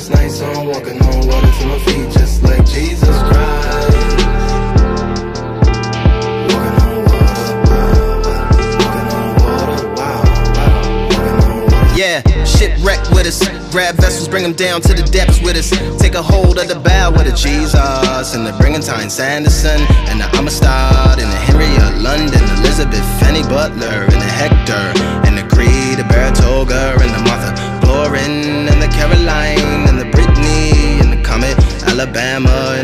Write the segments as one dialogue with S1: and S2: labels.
S1: last night, so I'm walking on water to my feet, just like Jesus Christ. Yeah, shipwreck with us. Grab
S2: vessels, bring them down to the depths with
S1: us. Take a hold of the bow with a Jesus. And the Brigantine Sanderson, and the Amistad, and the of London, Elizabeth, Fanny Butler, and the Hector, and the Creed, of Baratoga, and the Martha.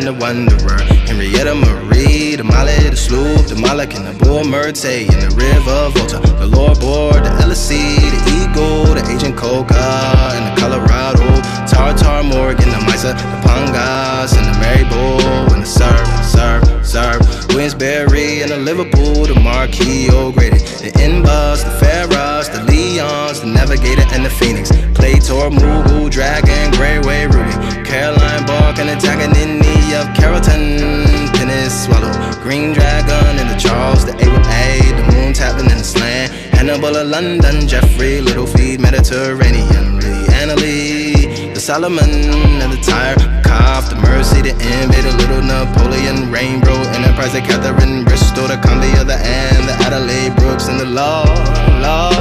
S1: The Wanderer. Henrietta Marie. The Molly. The Sloop. The Moloch. And the Bull Murte. And the River Volta. The Lord Board. The LSC. The Eagle. The Agent Coca. And the Colorado. Tartar Morgan. The Misa. The Pangas. And the Mary Bull. And the Serve. Serve. Serve. Winsberry. And the Liverpool. The Marquis O'Grady. The Inbus. The Ferris. The Leons. The Navigator. And the Phoenix. Green Dragon. And the Charles. The A with A. The Moon Tapping in the Slant. Hannibal of London. Jeffrey. Little Feed. Mediterranean. Annalee. The Solomon. And the Tyre. Cough. The Mercy. The Envy. The Little Napoleon. Rainbow. Enterprise. The Catherine. Bristol. The Columbia. The Anne. The Adelaide. Brookes. And the Law, Law.